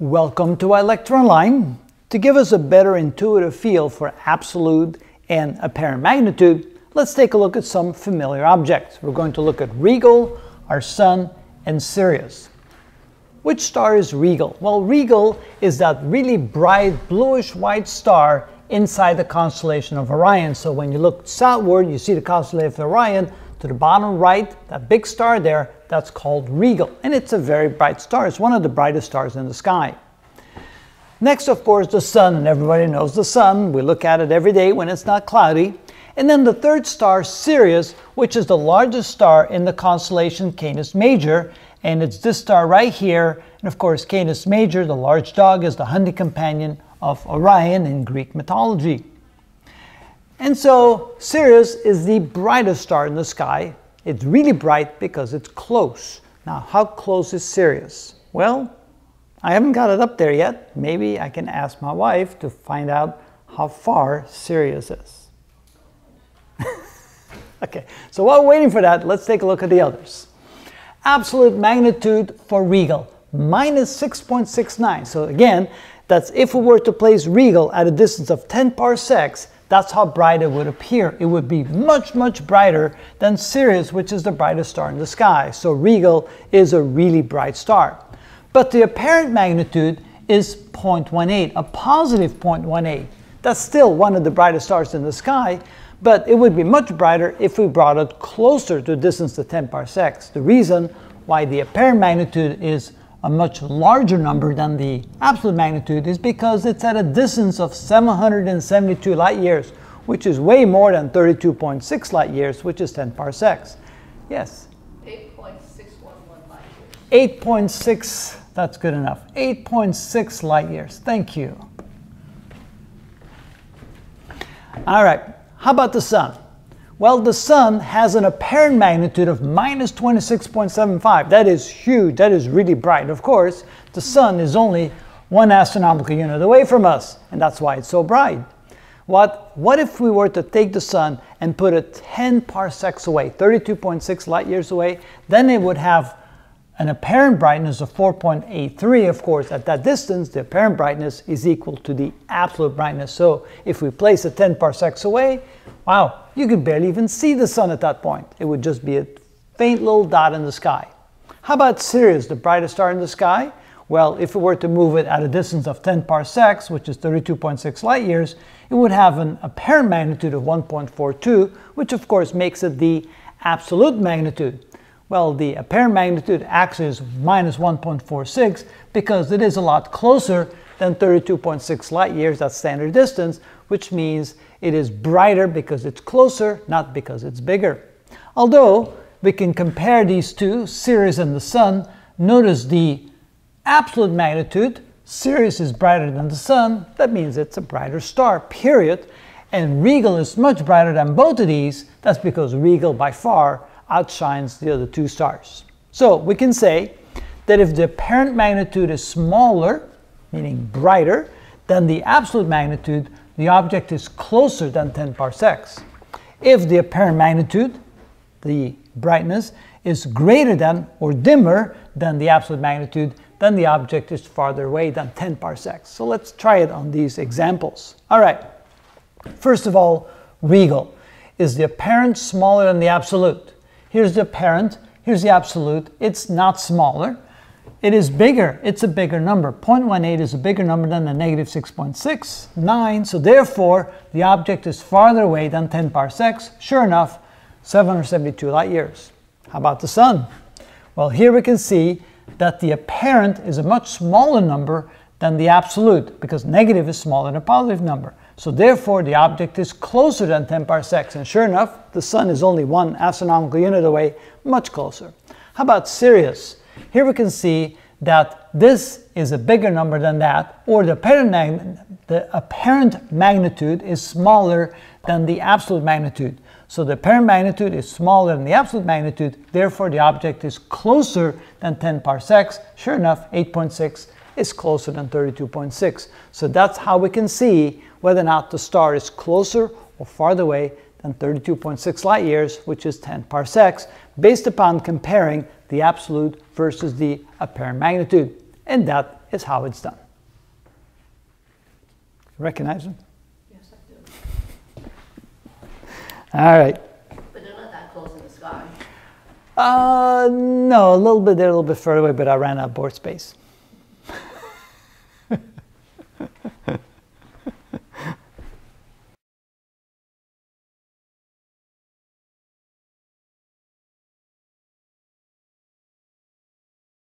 Welcome to ilectureonline. To give us a better intuitive feel for absolute and apparent magnitude, let's take a look at some familiar objects. We're going to look at Rigel, our sun, and Sirius. Which star is Rigel? Well, Rigel is that really bright bluish white star inside the constellation of Orion. So when you look southward, you see the constellation of Orion. To the bottom right, that big star there, that's called Rigel. And it's a very bright star. It's one of the brightest stars in the sky. Next, of course, the sun, and everybody knows the sun. We look at it every day when it's not cloudy. And then the third star, Sirius, which is the largest star in the constellation Canis Major. And it's this star right here. And of course, Canis Major, the large dog, is the hunting companion of Orion in Greek mythology. And so Sirius is the brightest star in the sky, it's really bright because it's close. Now, how close is Sirius? Well, I haven't got it up there yet. Maybe I can ask my wife to find out how far Sirius is. okay, so while waiting for that, let's take a look at the others. Absolute magnitude for Rigel, minus 6.69. So again, that's if we were to place Rigel at a distance of 10 parsecs, that's how bright it would appear. It would be much, much brighter than Sirius, which is the brightest star in the sky. So Rigel is a really bright star. But the apparent magnitude is 0.18, a positive 0.18. That's still one of the brightest stars in the sky, but it would be much brighter if we brought it closer to a distance of 10 parsecs. The reason why the apparent magnitude is a much larger number than the absolute magnitude is because it's at a distance of 772 light years, which is way more than 32.6 light years, which is 10 parsecs. Yes? 8.611 light years. 8.6, that's good enough. 8.6 light years. Thank you. All right, how about the sun? Well, the sun has an apparent magnitude of minus 26.75. That is huge. That is really bright. Of course, the sun is only one astronomical unit away from us, and that's why it's so bright. What, what if we were to take the sun and put it 10 parsecs away, 32.6 light years away? Then it would have an apparent brightness of 4.83, of course, at that distance, the apparent brightness is equal to the absolute brightness. So if we place it 10 parsecs away, wow, you could barely even see the sun at that point. It would just be a faint little dot in the sky. How about Sirius, the brightest star in the sky? Well, if we were to move it at a distance of 10 parsecs, which is 32.6 light years, it would have an apparent magnitude of 1.42, which of course makes it the absolute magnitude. Well, the apparent magnitude actually is minus 1.46 because it is a lot closer than 32.6 light years, that's standard distance, which means it is brighter because it's closer, not because it's bigger. Although we can compare these two, Sirius and the Sun, notice the absolute magnitude, Sirius is brighter than the Sun, that means it's a brighter star, period. And Rigel is much brighter than both of these, that's because Rigel by far outshines the other two stars. So we can say that if the apparent magnitude is smaller, meaning brighter, than the absolute magnitude, the object is closer than 10 parsecs. If the apparent magnitude, the brightness, is greater than or dimmer than the absolute magnitude, then the object is farther away than 10 parsecs. So let's try it on these examples. All right. First of all, Rigel. Is the apparent smaller than the absolute? Here's the apparent, here's the absolute. It's not smaller. It is bigger. It's a bigger number. 0.18 is a bigger number than the negative 6.69. So therefore, the object is farther away than 10 parsecs. Sure enough, 772 light years. How about the sun? Well, here we can see that the apparent is a much smaller number than the absolute because negative is smaller than a positive number. So therefore, the object is closer than 10 parsecs. And sure enough, the sun is only one astronomical unit away, much closer. How about Sirius? Here we can see that this is a bigger number than that, or the apparent, the apparent magnitude is smaller than the absolute magnitude. So the apparent magnitude is smaller than the absolute magnitude, therefore the object is closer than 10 parsecs. Sure enough, 8.6 is closer than 32.6. So that's how we can see whether or not the star is closer or farther away than 32.6 light years, which is 10 parsecs, based upon comparing the absolute versus the apparent magnitude. And that is how it's done. Recognize them? Yes, I do. All right. But they're not that close in the sky. Uh, no, a little bit there, a little bit further away, but I ran out of board space.